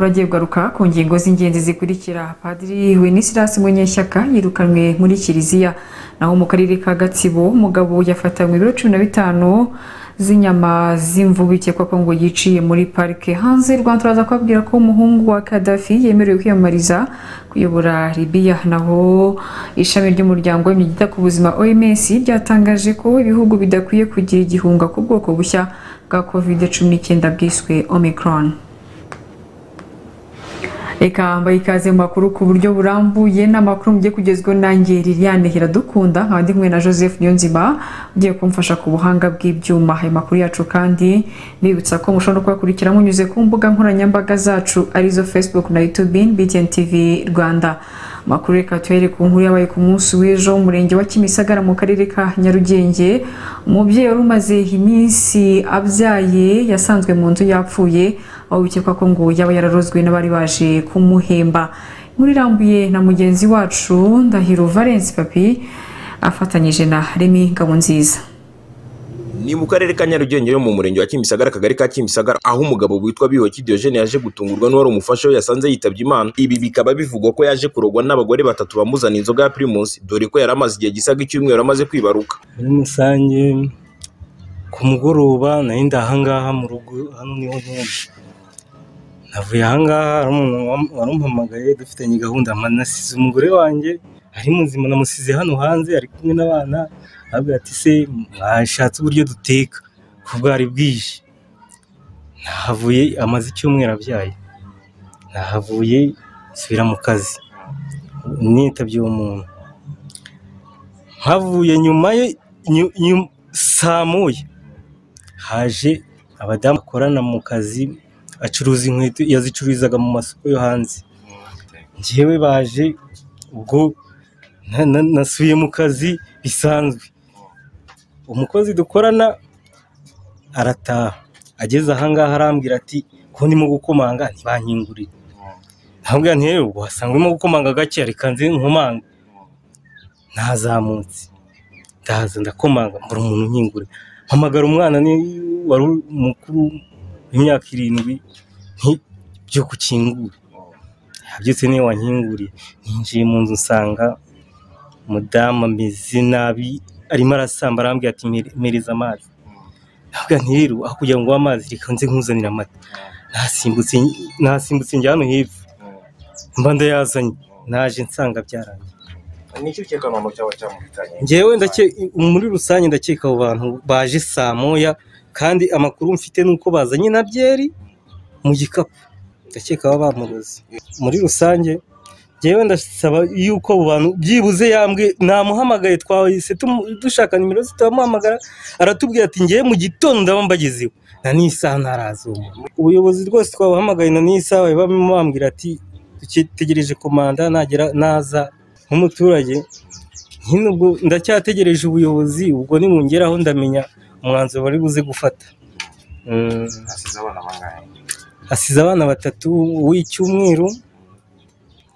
amakuru agiye kugaruka ku ngingo z'ingenzi zikurikira. Padiri wenisirasi munyeshyaka yirukanwe muri kiliziya. Naho mu karere ka gatsibo umugabo yafatanywe ibiro cumi na bitanu z'inyama z'imvubu bikekwa ko ngo yiciye muri parike. Hanze rwanda turaza kubabwira ko umuhungu wa kadafi yemerewe kwiyamamariza kuyobora libiya naho ishami ry'umuryango w'imyita ku buzima oms ryatangaje ko ibihugu bidakwiye kugira igihunga ku bwoko bushya bwa covid cumi n'icyenda bwiswe omicron. Reka mbaye ikaze mu makuru ku buryo burambuye n'amakuru mugiye kugezweho nanjye liliane hiradukunda nkaba ndi kumwe na joseph niyonzima ugiye kumfasha ku buhanga bw'ibyuma. Ayo makuru yacu kandi mbibutsa ko mushobora kuyakurikira munyuze ku mbuga nkoranyambaga zacu ari zo facebook na youtube btn tv rwanda. Amakuru reka tuhere ku nkuru yabaye ku munsi w'ejo umurenge wa kimisagara mu karere ka nyarugenge. Umubyeyi wari umaze iminsi abyaye yasanzwe mu nzu yapfuye. Aho bikekwa ko ngo yaba yararozwe n'abari baje kumuhemba. Inkuru irambuye na mugenzi wacu ndahiro valence papi afatanyije na remi ngabonziza. Ni mu karere ka nyarugenge yo mu murenge wa kimisagara akagari ka kimisagara aho umugabo witwa bihoki diogene yaje gutungurwa n'uwari umufasha we yasanze yitabye imana. Ibi bikaba bivugwa ko yaje kurogwa n'abagore batatu bamuzana inzoga ya primus dore ko yari amaze igihe gisaga icyumweru amaze kwibaruka. Muri rusange ku mugoroba nari ndi ahangaha mu rugo hano ni ho ntuye navuye ahangaha hari umuntu warumpamagaye dufitanye gahunda nasize umugore wanjye ari muzima namusize hano hanze ari kumwe n'abana. Arabwira ati se mwashatse uburyo duteka ko bwari bwije? Nahavuye amaze icyumweru abyaye. Nahavuye nsubira mu kazi. Nitabye uwo muntu. Havuye nyuma ye saa moya. Haje abadamu bakorana mu kazi acuruza inkweto yazicururizaga mu masoko yo hanze. Ngewe baje ubwo nasubiye mu kazi bisanzwe. Umukozi dukorana arataha. Ageze ahangaha arambwira ati ko ndimo gukomanga ntibankingurire. Ntabwo rero ubwo wasanga urimo gukomanga gake? Reka nze nkomanga. Ntazamutse. Ndahaza ndakomanga mbura umuntu unkingure. Mpamagara umwana wari mukuru w'imyaka irindwi byo gukingura. Yabyutse niyo wankinguriye ninjiye mu nzu nsanga umudamu ameze nabi. Arimo arasamba arambwira ati mpereza amazi. Ntabwo rero aho kugira ngo amazi reka nze nkuzanire amata. Nasimbutse njya hano hepfo. Mba ndayazanye. Naje nsanga byarangiye ni cyo noneho cyaba cyamuhitanye ngewe muri rusange ndakeka abo bantu baje saa moya kandi amakuru mfite ni uko bazanye na byeri mu gikapu. Ndakeka baba bamuroze muri rusange ngewe ndasaba yuko abo bantu byibuze yambwe namuhamagaye twahise dushaka nimero ze turamuhamagara aratubwira ati ngewe mu gitondo ndaba mbagezeho na n'isaha ntarazuba ubuyobozi rwose twabuhamagaye na n'isaha bari barimo bambwira ati dutegereje komanda nagera naza nk'umuturage ubwo ndacyategereje ubuyobozi ubwo nimungeraho ndamenya umwanzuro bari buze gufata. Hasize abana batatu uw'icyumweru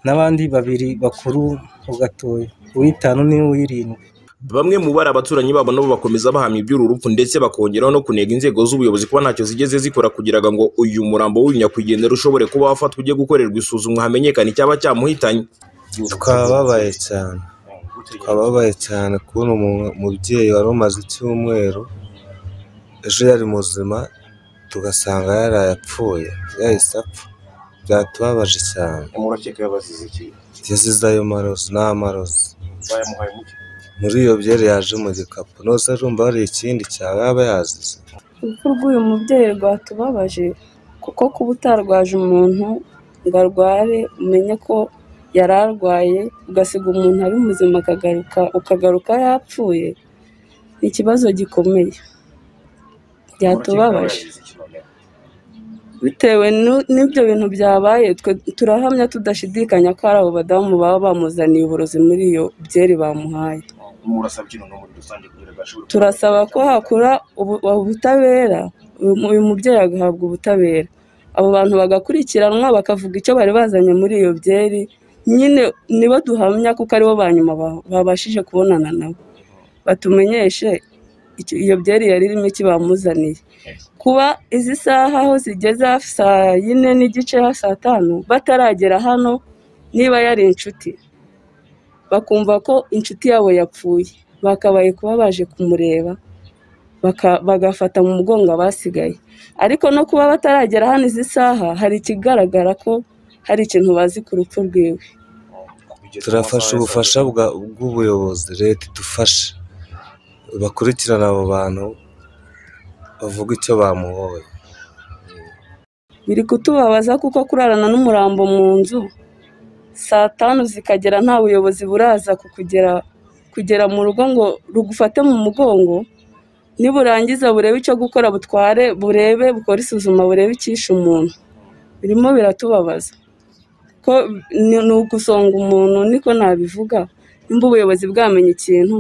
n'abandi babiri bakuru ho gatoya. Uw'itanu n'uw'irindwi bamwe mu bari abaturanyi babo nabo bakomeza bahamya iby'uru rupfu ndetse bakongeraho no kunega inzego z'ubuyobozi kuba ntacyo zigeze zikora kugira ngo uyu murambo w'unyakwigendera ushobore kuba wafatwa ujye gukorerwa isuzumwa hamenyekane icyaba cyamuhitanye. Twababaye cyane. Twababaye cyane kubona umubyeyi wari umaze icyumweru ejo yari muzima tugasanga yaraye apfuye yahise apfa. Byatubabaje cyane. Yazize ayo marozi ni amarozi muri iyo byeri yaje mu gikapu nose arumva hari ikindi cyaba yaba yazize. Urupfu rw'uyu mubyeyi rwatubabaje kuko kuba utarwaje umuntu ngo arware umenye ko yari arwaye ugasiga umuntu ari muzima akagaruka ukagaruka yapfuye ni ikibazo gikomeye. Byatubabaje. Bitewe n'ibyo bintu byabaye turahamya tudashidikanya ko ari abo badamu baba bamuzaniye uburozi muri iyo byeri bamuhaye. Turasaba ko hakura ubutabera uyu mubyeyi agahabwa ubutabera. Abo bantu bagakurikiranwa bakavuga icyo bari bazanye muri iyo byeri nyine nibo duhamya kuko ari bo ba nyuma babashije kubonana nabo. Batumenyeshe iyo byeri yari irimo iki bamuzaniye. Kuba izi saha aho zigeze saa yine n'igice saa tanu bataragera hano niba yari inshuti. Bakumva ko inshuti yabo yapfuye. Bakabaye kuba baje kumureba bagafata mu mugongo abasigaye. Ariko no kuba bataragera hano izi saha hari ikigaragara ko hari ikintu bazi ku rupfu rwiwe. Turafasha ubufasha bw'ubuyobozi. Leta idufashe. Bakurikirana abo bantu. Bavuga icyo bamuhoye. Biri kutubabaza kuko kurarana n'umurambo mu nzu saa tanu zikagera nta buyobozi buraza kukugera kugera mu rugo ngo rugufate mu mugongo niburangiza burebe icyo gukora butware burebe bukore isuzuma burebe icyishe umuntu. Birimo biratubabaza. Ko ni ugusonga umuntu niko nabivuga nimba ubuyobozi bwamenya ikintu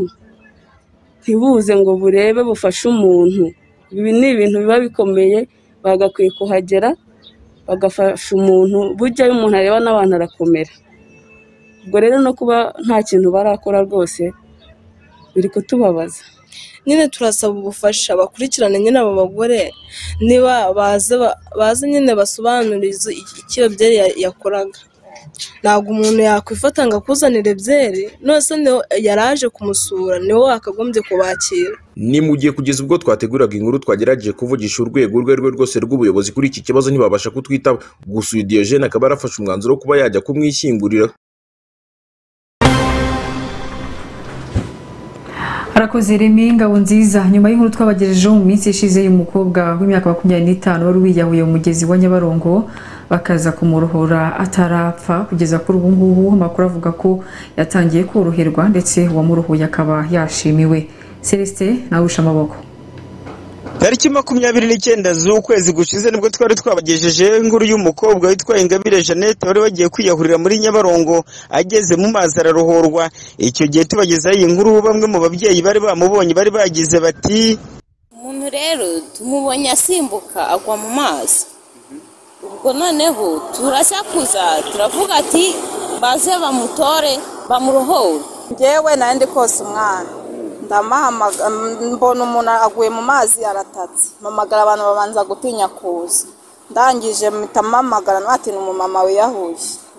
ntibuze ngo burebe bufashe umuntu. Ibi ni ibintu biba bikomeye bagakwiye kuhagera bagafasha umuntu burya iyo umuntu areba n'abantu arakomera. Ubwo rero no kuba nta kintu barakora rwose biri kutubabaza. Nyine turasaba ubufasha bakurikirane nyine abo bagore niba baze ba- baze nyine basobanurize icyo byeri ya- yakoraga. Ntabwo umuntu yakwifata ngo akuzanire byeri nose yari aje kumusura ni we wakagombye kubakira. Ni mu gihe kugeza ubwo twateguraga inkuru twagerageje kuvugisha urwego urwo ari rwo rwose rw'ubuyobozi kuri iki kibazo ntibabasha kutwitaba gusa uyu Diogene akaba yarafashe umwanzuro wo kuba yajya kumwishyingurira. Harakoze remi ingabo nziza. Nyuma y'inkuru twabagejejeho mu minsi ishize y'umukobwa w'imyaka makumyabiri n'itanu wari wiyahuye mu mugezi wa nyabarongo bakaza kumurohora atarapfa kugeza kuri ubu ngubu amakuru avuga ko yatangiye koroherwa ndetse uwamurohoye akaba yashimiwe. Celestin nawe usha amaboko. Tariki makumyabiri n'icyenda z'ukwezi gushize ni bwo twari twabagejejeho inkuru y'umukobwa witwa ingabire jeannette wari wagiye kwiyahurira muri nyabarongo ageze mu mazi ararohorwa icyo gihe tubagezaho iyi nkuru bamwe mu babyeyi bari bamubonye bari bagize bati umuntu rero tumubonye asimbuka agwa mu mazi. Ubwo noneho turasakuza turavuga ati baze bamutore bamurohore. Ngewe nari ndi kose umwana. Ndamahamagara mbona umuntu aguye mu mazi aratatse. Mpamagara abantu babanza gutinya kuza. Ndangije mpamagara ati ni umumama wiyahuye.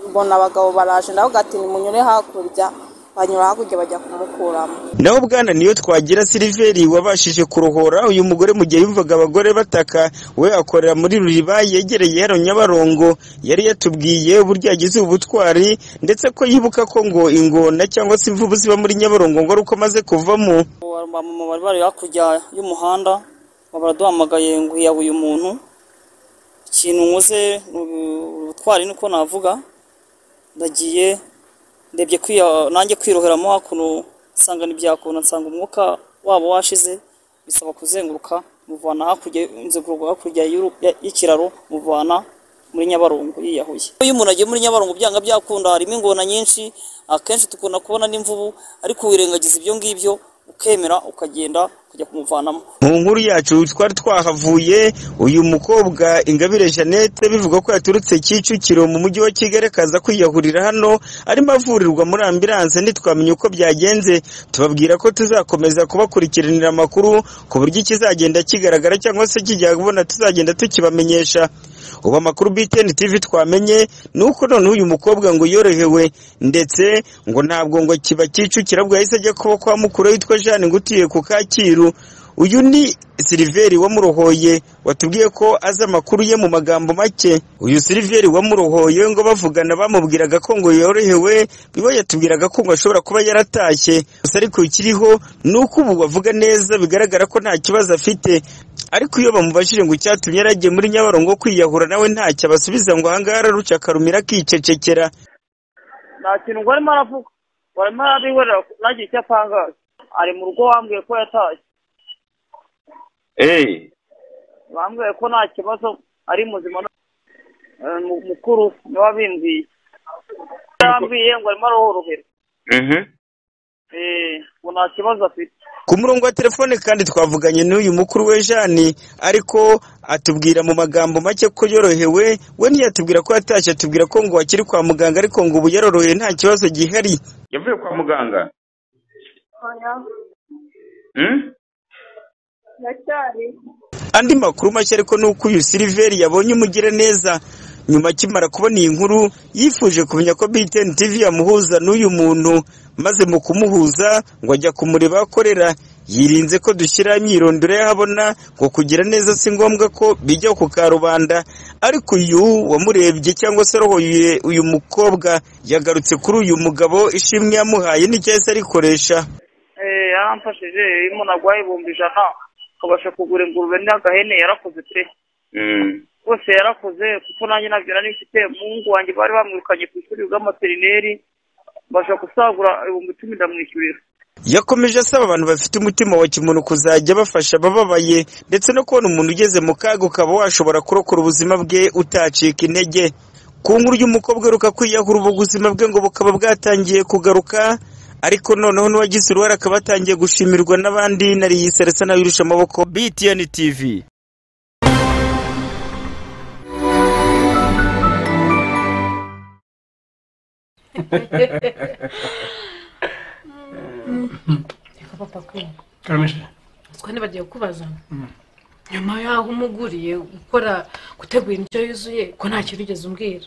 Mbona abagabo baraje ndavuga ati nimunyure hakurya. Banyura hakurya bajya kumukuramo. Naho bwana niyo twagira siliveri wabashije kurohora uyu mugore mu gihe yumvaga abagore bataka we akorera muri ruriba yegereye hano nyabarongo yari yatubwiye uburyo yagize ubutwari ndetse ko yibuka ko ngo ingona cyangwa se imvubu ziba muri nyabarongo ngo ari uko amaze kuvamo. Abamama bari bari hakurya y'umuhanda baraduhamagaye ngo hiyabuye umuntu ikintu nkoze ubutwari niko navuga ndagiye ndebye nanjye kwiroheramo hakuno nsanga ntibyakunda nsanga umwuka wabo washize bisaba kuzenguruka muvana hakurya inzego hakurya y'ikiraro muvana muri nyabarongo yiyahuye. Iyo umuntu agiye muri nyabarongo byanga byakunda harimo ingona nyinshi akenshi dukunda kubona n'imvubu ariko wirengagiza ibyo ngibyo ukemera ukagenda ukajya kumuvanamo. Mu nkuru yacu twari twahavuye uyu mukobwa ingabire jeannette bivuga ko yaturutse kicukiro mu mujyi wa kigali akaza kwiyahurira hano arimo avurirwa muri ambilanse ntitwamenye uko byagenze. Tubabwira ko tuzakomeza kubakurikiranira amakuru ku buryo ikizagenda kigaragara cyangwa se kijya kubona tuzagenda tukibamenyesha. Ubu amakuru btn tv twamenye ni uko noneho uyu mukobwa ngo yorohewe ndetse ngo ntabwo ngo kiba kicukira ahubwo yahise ajya kuba kwa mukuru witwa jeanne ngo utuye ku kacyiru. Uyu ni siliveri wamurohoye watubwiye ko azi amakuru ye mu magambo make. Uyu siliveri wamurohoye ngo bavugana bamubwiraga ko ngo yorohewe biba yatubwiraga ko ngo ashobora kuba yaratashye. Gusa ariko ikiriho ni uko ubu bavuga neza bigaragara ko nta kibazo afite. Ariko iyo bamubajije ngo icyatumye yaragiye muri nyabarongo kwiyahura nawe ntacyo abasubiza ngo ahangaha araruca akarumira akicecekera. Nta kintu ngo arimo aravuga. Ngo arimo arabihorera ntagire icyo atangaza. Ari mu rugo wambwiye ko yatashye. Bambwiye ko nta kibazo ari muzima mukuru ni we wabimbwiye yambwiye ngo arimo arohorohera. Ngo nta kibazo afite. Ku murongo wa telefone kandi twavuganye n'uyu mukuru we jani ariko atubwira mu magambo make ko yorohewe we ntiyatubwira ko yatashye atubwira ko ngo akiri kwa muganga ariko ngo ubu yaroroheye nta kibazo gihari. Yavuye kwa muganga? Andi makuru mashya ariko ni uko uyu siliveri yabonye umugiraneza nyuma akimara kubona iyi nkuru yifuje kumenya ko BTN TV yamuhuza n'uyu muntu maze mu kumuhuza ngo ajya kumureba akorera. Yirinze ko dushyira imyirondoro y'ahabona ngo kugira neza si ngombwa ko bijya ku karubanda. Ariko uyu wamurebye cyangwa se arohoye uyu mukobwa yagarutse kuri uyu mugabo ishimwe yamuhaye n'icyo yahise arikoresha. Eh, yaramfashije iyo umuntu arwaye ibihumbi ijana. Akabasha kugura ingurube n'agahene yarakoze pe. Rwose yarakoze kuko nanjye na byo nari mfite umuhungu wanjye bari bamwirukanye ku ishuri bw'amaterineri mbasha gusagura ibihumbi icumi ndamwishyurira yakomeje asaba abantu bafite umutima wa kimuntu kuzajya bafasha abababaye ndetse no kubona umuntu ugeze mu kaga ukaba washobora kurokora ubuzima bwe utacika intege. Ku nkuru y'umukobwa uheruka kwiyahura ubu ubuzima bwe ngo bukaba bwatangiye kugaruka ariko noneho n'uwagize uruhare akaba atangiye gushimirwa n'abandi nari yiseretse nawe yirusha amaboko. BTN TV twa nibagiye kubaza nyuma y'aho umuguriye gukora gutegura indyo yuzuye ko nta kintu ugeze umbwira?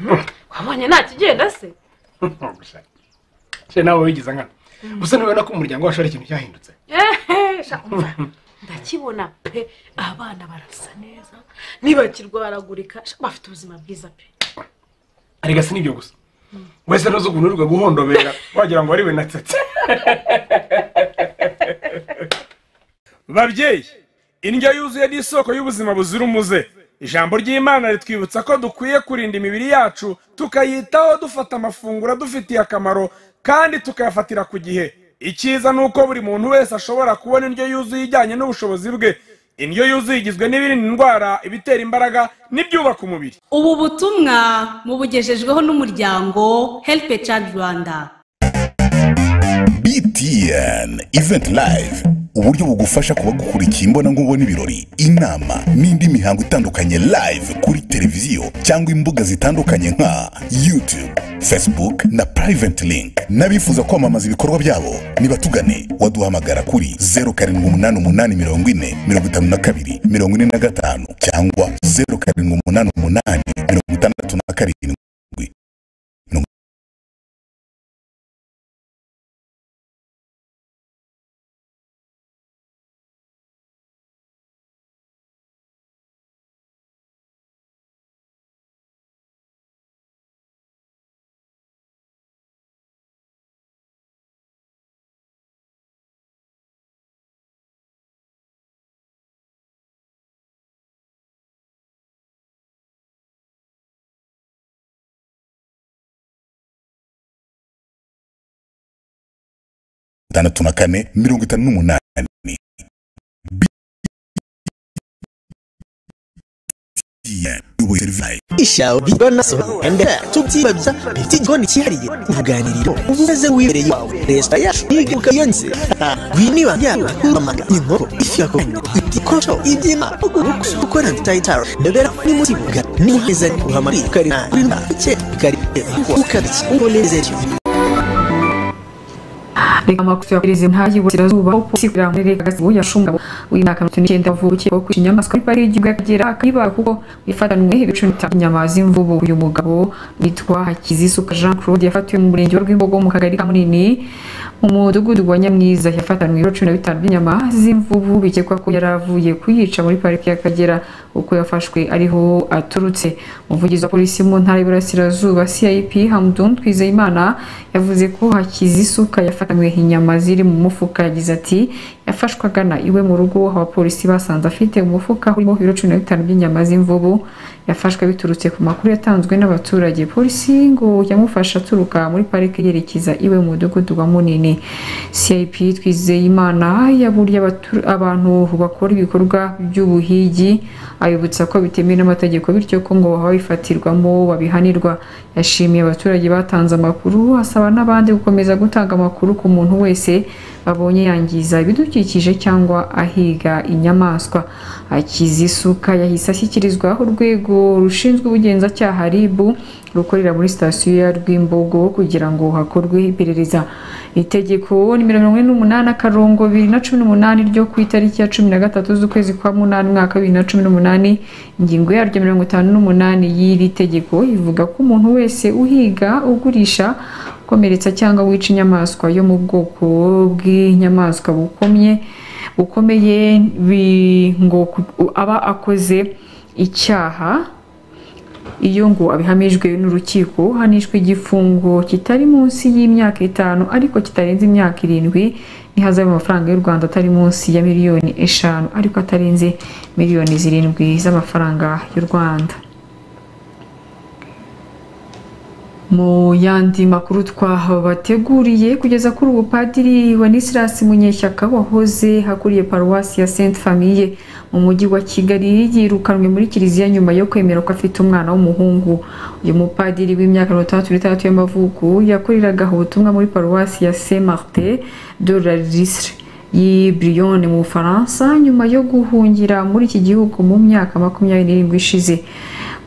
Wabonye nta kigenda se nawe wigize nkana gusa nubona ko umuryango wacu ari ikintu cyahindutse. Ehe sha umva. Ndakibona pe abana barasa neza ntibakirwaragurika bafite ubuzima bwiza pe. Ariko si n'ibyo gusa. Wese ntuzi ukuntu urirwa guhondobera wagira ngo wari we natsetse. Babyeyi indyo yuzuye ni isoko y'ubuzima buzira umuze. Ijambo ry'imana ritwibutsa ko dukwiye kurinda imibiri yacu tukayitaho dufata amafunguro adufitiye akamaro kandi tukayafatira ku gihe. Icyiza ni uko buri muntu wese ashobora kubona indyo yuzuye ijyanye n'ubushobozi bwe. Indyo yuzuye igizwe n'ibirinda indwara ibitera imbaraga n'ibyubaka umubiri. Ubu butumwa mubugejejweho n'umuryango help a child rwanda. Btn event live. Uburyo bugufasha kuba gukurikiye imbonankubone ibirori inama n'indi mihango itandukanye live kuri televiziyo cyangwa imbuga zitandukanye nka youtube facebook na private link. N'abifuza kwamamaza ibikorwa byabo nibatugane. Waduhamagara kuri 0788 40 52 45 cyangwa 0788 67 itandatu na kane mirongo itanu n'umunani. Ishauri banasohora tubyibabya bifite igikoni cyihariye uruganiriro umeze wibereye iwawe resitora yacu ntibuka iyo nze gwiniba yaba amata inkoko ifi yakobo igikosho ibyima ubukwe gukora tayitaro ndabera ni mu kibuga ni muheza uhamari kari kuri nta cye kari ukariki ubonezeryo reka amakuru ya perezida nta y'iburasirazuba aho polisi ikorera muri reka gasibo yashungabo w'imyaka mirongo n'icyenda avuga ukekwaho kwica inyamaswa muri pariki y'igihugu y'akagera akayibara kuko yifatanwe ibicumi bitanu. By'inyama z'imvubu uyu mugabo witwa hakizisuka jean claude yafatiwe mu murenge wa rwimbogo mu kagari ka munini mu mudugudu wa nyamwiza. Yafatanwe ibiro cumi na bitanu by'inyama z'imvubu bikekwa ko yari avuye kuyica muri pariki y'akagera uko yafashwe ariho aturutse. Umuvugizi wa polisi mu ntara y'iburasirazuba cip hamdun twizeyimana yavuze ko hakizisuka yafatanywe inyama ziri mu mufuka yagize ati yafashwe agana iwe mu rugo abapolisi basanze afite umufuka urimo ibiro cumi na bitanu by'inyama z'imvubu yafashwe biturutse ku makuru yatanzwe n'abaturage. Polisi ngo yamufashe aturuka muri parike yerekeza iwe mu mudugudu wa munini. Cip twizeyimana yaburiye abantu bakora ibikorwa by'ubuhigi abibutsa ko bitemewe n'amategeko bityo ko ngo ababifatirwamo babihanirwa. Yashimiye abaturage batanze amakuru asaba n'abandi gukomeza gutanga amakuru ku muntu wese babonye yangiza ibidukikije cyangwa ahiga inyamaswa. Akiza isuka yahise ashyikirizwa urwego rushinzwe ubugenzacyaha RIB rukorera muri sitasiyo ya Rwimbogo kugira ngo hakorwe iperereza. Itegeko nimero mirongo ine n'umunani akarongo bibiri na cumi n'umunani ryo ku itariki ya cumi na gatatu z'ukwezi kwa munani umwaka wa bibiri na cumi n'umunani. Ingingo yaryo mirongo itanu n'umunani y'iri tegeko ivuga ko umuntu wese uhiga ugurisha ukomeretsa cyangwa wica inyamaswa yo mu bwoko bw'inyamaswa bukomye bukomeye ngo aba akoze icyaha iyo ngo abihamijwe n'urukiko hanishwa igifungo kitari munsi y'imyaka itanu ariko kitarenze imyaka irindwi ntihazabe amafaranga y'u rwanda atari munsi ya miliyoni eshanu ariko atarenze miliyoni zirindwi z'amafaranga y'u rwanda. Mu yandi makuru twabateguriye kugeza kuri ubu padiri Wenceslas Munyeshyaka wahoze hakuriye paruwasi ya Sainte Famille mu mujyi wa Kigali yirukanwe muri kiliziya nyuma yo kwemera ko afite umwana w'umuhungu. Uyu mupadiri w'imyaka mirongo itandatu n'itandatu y'amavuko yakoreraga ubutumwa muri paruwasi ya Saint Martin de la Ristre y'i Brionne mu Bufaransa nyuma yo guhungira muri iki gihugu mu myaka makumyabiri n'irindwi ishize.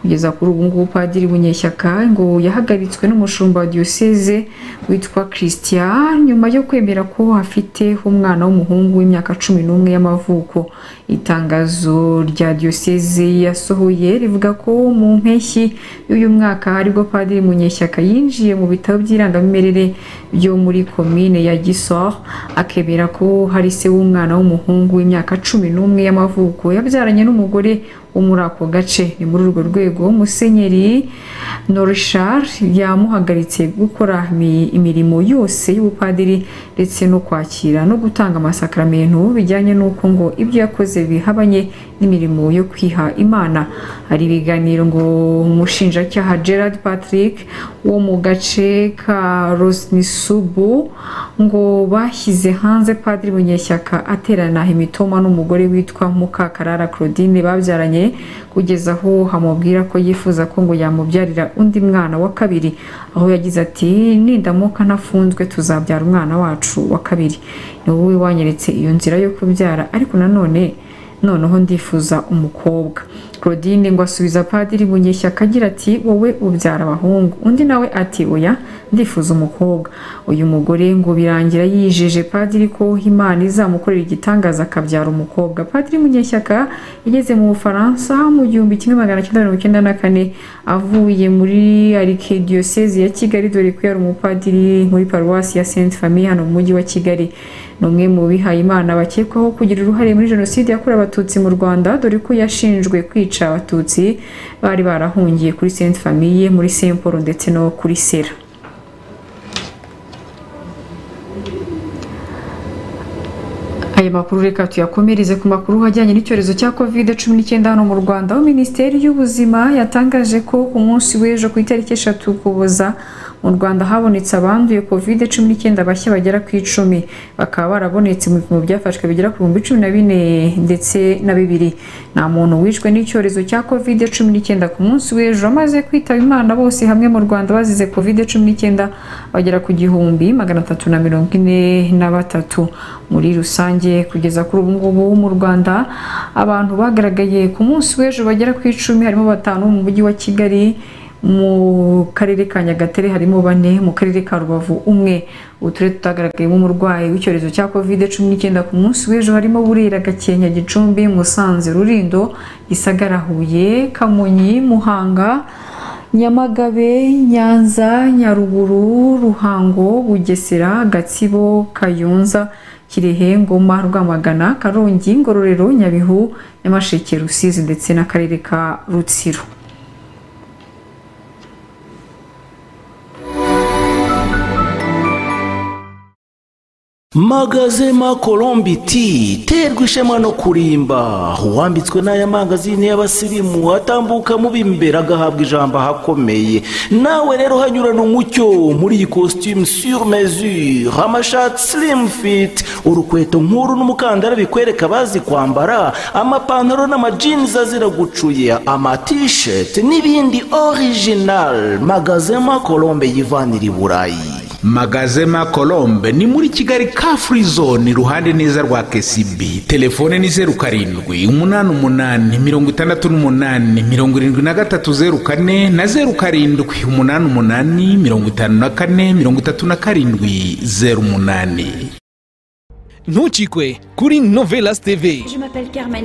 Kugeza kuri ubu ngubu padiri bunyeshyaka ngo yahagaritswe n'umushumba wa diyoseze witwa christian nyuma yo kwemera ko afite umwana w'umuhungu w'imyaka cumi n'umwe y'amavuko. Itangazo rya diyoseze yasohoye rivuga ko mu mpeshyi y'uyu mwaka ari bwo padiri munyeshyaka yinjiye mu bitabo by'irangamimerere byo muri komine ya gisor akemera ko hari se w'umwana w'umuhungu w'imyaka cumi n'umwe y'amavuko yabyaranye n'umugore wo muri ako gace ni muri urwo rwego. Musenyeri norishar yamuhagaritse gukora imi- imirimo yose y'ubupadiri ndetse no kwakira no gutanga amasakaramentu bijyanye n'uko ngo ibyo yakoze bihabanye n'imirimo yo kwiha imana. Hari ibiganiro ngo umushinjacyaha gerard patrick wo mu gace ka rosnisubu ngo bashyize hanze padiri munyeshyaka aterana imitoma n'umugore witwa mukakarara claudine babyaranye kugeza aho hamubwira ko yifuza ko ngo yamubyarira undi mwana wa kabiri. Aho yagize ati nindamuka ntafunzwe tuzabyara umwana wacu wa kabiri. Ni wowe wanyeretse iyo nzira yo kubyara ariko nanone noneho ndifuza umukobwa. Claudine ngo asubiza padiri munyeshyaka agira ati wowe ubyara abahungu. Undi nawe ati oya ndifuza umukobwa. Uyu mugore ngo birangira yijeje padiri ko imana izamukorera igitangaza akabyara umukobwa. Padiri munyeshyaka yageze mu bufaransa mu gihumbi kimwe magana cyenda mirongo icyenda na kane avuye muri arikidiyoseze ya kigali dore ko yari umupadiri muri paruwasi ya sainte famille hano mu mujyi wa kigali. Ni umwe mu bihaye imana bakekwaho kugira uruhare muri jenoside yakorewe abatutsi mu rwanda dore ko yashinjwe kwica abatutsi bari barahungiye kuri sainte famille muri saint paul ndetse no kuri sera. Aya makuru reka tuyakomereze ku makuru ajyanye n'icyorezo cya covid cumi n'icyenda. Hano mu rwanda aho minisiteri y'ubuzima yatangaje ko ku munsi w'ejo ku itariki eshatu ukuboza mu rwanda habonetse abanduye covid cumi n'icyenda bashya bagera ku icumi. Bakaba barabonetse mu bipimo byafashwe bigera ku bihumbi cumi na bine ndetse na bibiri. Nta muntu wishwe n'icyorezo cya covid cumi n'icyenda ku munsi w'ejo. Amaze kwitaba imana bose hamwe mu rwanda bazize covid cumi n'icyenda bagera ku gihumbi magana atatu na mirongo ine na batatu. Muri rusange kugeza kuri ubu ngubu mu rwanda abantu bagaragaye ku munsi w'ejo bagera ku icumi harimo batanu mu mujyi wa kigali mu karere ka nyagatare harimo bane mu karere ka rubavu umwe. Uturere tutagaragayemo umurwayi w'icyorezo cya covid cumi n'icyenda ku munsi w'ejo harimo burera gakenke gicumbi musanze rurindo gisagara huye kamonyi muhanga nyamagabe nyanza nyaruguru ruhango bugesera gatsibo kayonza kirehe ngoma rwamagana karongi ngororero nyabihu nyamasheke rusizi ndetse n'akarere ka rutsiro. Magazema colombi ti terwa ishema no kurimba. Uwambitswe n'aya mangazini y'abasirimu atambuka mu b'imbere agahabwa ijambo ahakomeye. Nawe rero hanyurana umucyo muri iyi costume sur mesure. Amashati slim fit urukweto nk'uru n'umukandara bikwereka abazi kwambara amapantaro n'amajinizi azira gucuye amatisheti n'ibindi original. Magazema colombe yivanira i burayi. Magazema colombe ni muri kigali ka free zone iruhande neza rwa kcb telefone ni zeru karindwi umunani umunani mirongo itandatu n'umunani mirongo irindwi na gatatu zeru kane na zeru karindwi umunani umunani mirongo itanu na kane mirongo itatu na karindwi zeru umunani. Ntukikwe kuri novelas tv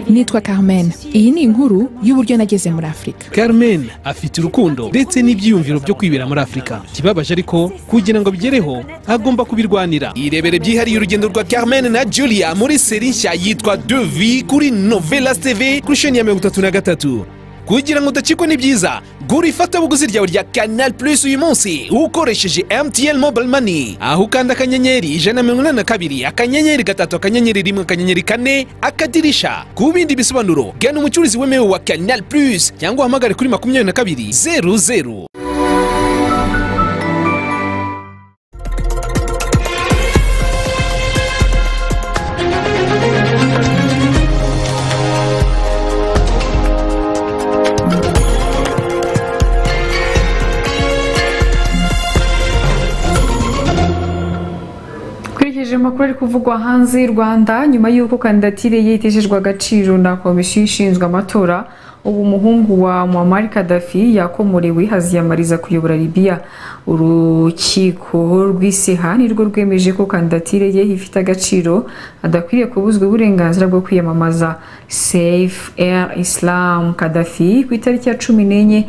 nitwa carmen iyi ni inkuru y'uburyo nageze muri afurika carmen afite urukundo. Ndetse n'ibyiyumviro byo kwibera muri afurika ikibabaje ariko kugira ngo abigereho agomba kubirwanira. Irebere byihariye urugendo rwa carmen na julia muri seri nshya yitwa devi kuri novelas tv kuri sheni ya mirongo itatu na gatatu. Kugira ngo udacikwe ni byiza gura ifatabuguzi ryawe rya canal plus uyu munsi ukoresheje mtn mobile money. Aho ukanda akanyenyeri ijana na mirongo inani na kabiri akanyenyeri gatatu akanyenyeri rimwe akanyenyeri kane akadirisha. Ku bindi bisobanuro gana umucuruzi wemewe wa canal plus cyangwa uhamagare kuri makumyabiri na kabiri zeru zeru amakuru ari kuvugwa hanze y'u rwanda nyuma y'uko kandidatire ye iteshejwe agaciro na komisiyo ishinzwe amatora ubu umuhungu wa muammar kadafi yakomorewe haziyamariza kuyobora libiya urukiko rw'iseha nirwo rwemeje ko kandidatire ye ifite agaciro adakwiriye kubuzwa uburenganzira bwo kwiyamamaza. Safe air islam kadafi ku itariki ya cumi n'enye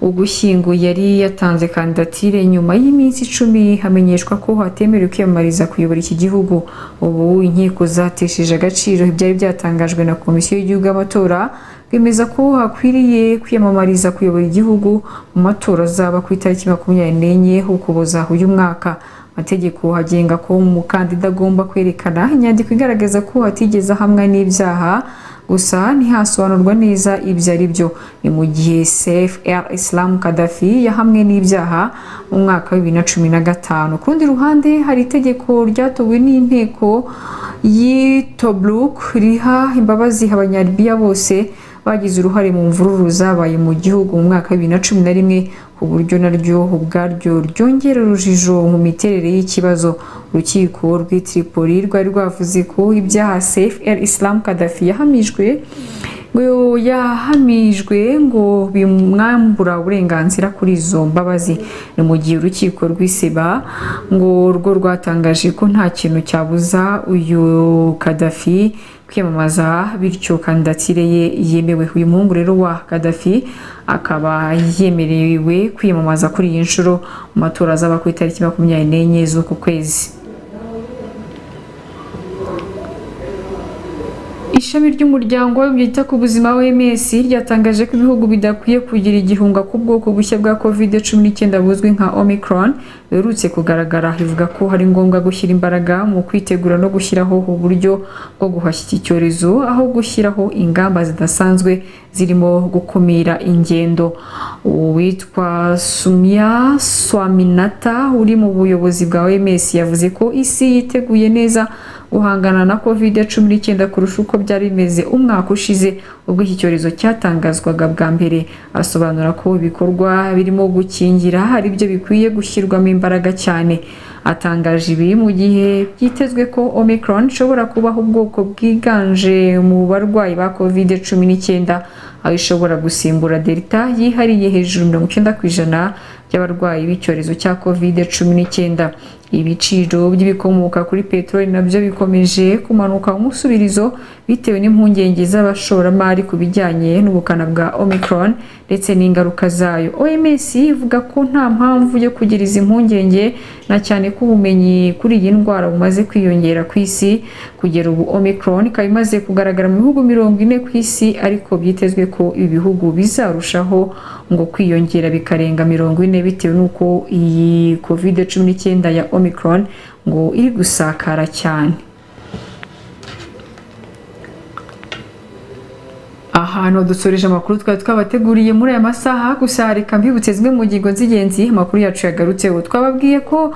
ugushyingo yari yatanze kandidatire nyuma y'iminsi icumi hamenyeshwa ko hatemerewe kwiyamamariza kuyobora iki gihugu. Ubu inkiko zatesheje agaciro. Ibyari byatangajwe na komisiyo y'igihugu y'amatora bemeza ko hakwiriye kwiyamamariza kuyobora igihugu. Mu matora azaba ku itariki makumyabiri n'enye ukuboza uyu mwaka. Amategeko agenga ko umukandida agomba kwerekana inyandiko igaragaza ko hatigeze ahamwa n'ibyaha. Gusa ntihasobanurwa neza ibyo ari byo. Ni mu gihe safe air islam kadafi yahamwe n'ibyaha mu mwaka wa bibiri na cumi na gatanu. Ku rundi ruhande hari itegeko ryatowe n'inteko y'itobruk riha imbabazi abanyaribiya bose. Bagize uruhare mu mvururu zabaye mu gihugu mu mwaka wa bibiri na cumi na rimwe ku buryo naryo ubwaryo ryongera urujijo mu miterere y'ikibazo. Urukiko rw'i Tripoli rwari rwavuze ko ibyaha safe air islam kadafi yahamijwe ngo yahamijwe ngo bimwambura uburenganzira kuri izo mbabazi. Ni mu gihe urukiko rw'iseba ngo rwo rwatangaje ko nta kintu cyabuza uyu kadafi kwiyamamaza bityo kandidatire ye yemewe. Uyu muhungu rero wa kadafi akaba yemerewe kwiyamamaza kuri iyi nshuro mu matora azaba ku itariki makumyabiri n'enye z'uku kwezi. Ishami ry'umuryango ryita ku buzima wms ryatangaje ko ibihugu bidakwiye kugira igihunga ku bwoko bushya bwa covid cumi n'icyenda buzwi nka omicron biherutse kugaragara. Ivuga ko hari ngombwa gushyira imbaraga mu kwitegura no gushyiraho uburyo bwo guhashya iki cyorezo aho gushyiraho ingamba zidasanzwe zirimo gukumira ingendo. Uwitwa sumya swaminata uri mu buyobozi bwa oms yavuze ko isi yiteguye neza guhangana na covid cumi n'icyenda kurusha uko byari bimeze umwaka ushize ubwo iki cyorezo cyatangazwaga bwa mbere. Asobanura ko ibikorwa birimo gukingira hari byo bikwiye gushyirwamo imbaraga cyane. Atangaje ibi mu gihe byitezwe ko omicron ishobora kubaho ubwoko bwiganje mu barwayi ba covid cumi n'icyenda aho ishobora gusimbura delta yihariye hejuru mirongo icyenda ku ijana by'abarwayi b'icyorezo cya covid cumi n'icyenda ibiciro by'ibikomoka kuri peteroli na byo bikomeje kumanuka umusubirizo bitewe n'impungenge z'abashoramari ku bijyanye n'ubukana bwa omicron ndetse n'ingaruka zayo. Oms ivuga ko nta mpamvu yo kugira izi mpungenge na cyane ko ubumenyi kuri iyi ndwara bumaze kwiyongera ku isi. Kugera ubu omicron ikaba imaze kugaragara mu bihugu mirongo ine ku isi ariko byitezwe ko ibi bihugu bizarushaho ngo kwiyongera bikarenga mirongo ine bitewe n'uko iyi covid cumi n'icyenda ya omicron ngo iri gusakara cyane. Ahantu dusoreje amakuru twari twabateguriye muri aya masaha gusa reka mbibutse zimwe mu ngingo z'ingenzi amakuru yacu yagarutseho twababwiye ko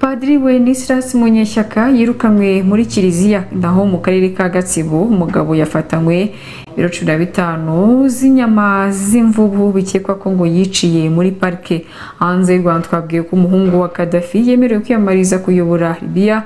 padiri wenisirasi munyeshyaka yirukanwe muri kiliziya naho mu karere ka gatsibo umugabo yafatanywe ibiro cumi na bitanu z'inyama z'imvubu bikekwa ko ngo yiciye muri parike. Hanze y'u rwanda twabwiye ko umuhungu wa kadafi yemerewe kwiyamamariza kuyobora libiya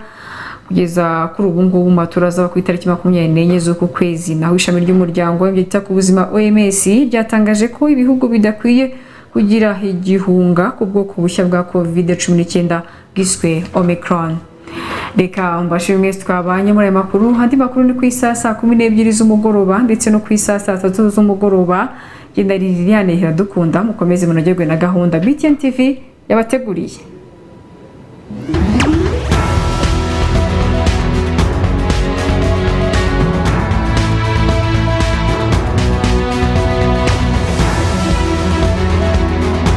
kugeza kuri ubu ngubu matora azaba ku itariki makumyabiri n'enye z'uku kwezi. Naho ishami ry'umuryango ryita ku buzima oms ryatangaje ko ibihugu bidakwiye kugira igihunga ku bwoko bushya bwa covid cumi n'icyenda bwiswe omicron. Reka mbashire mwese twabanye muri aya makuru. Andi makuru ni ku isaha saa kumi n'ebyiri z'umugoroba ndetse no ku isaha saa tatu z'umugoroba. Genda liliane iradukunda mukomeze munogerwe na gahunda. Btn tv yabateguriye.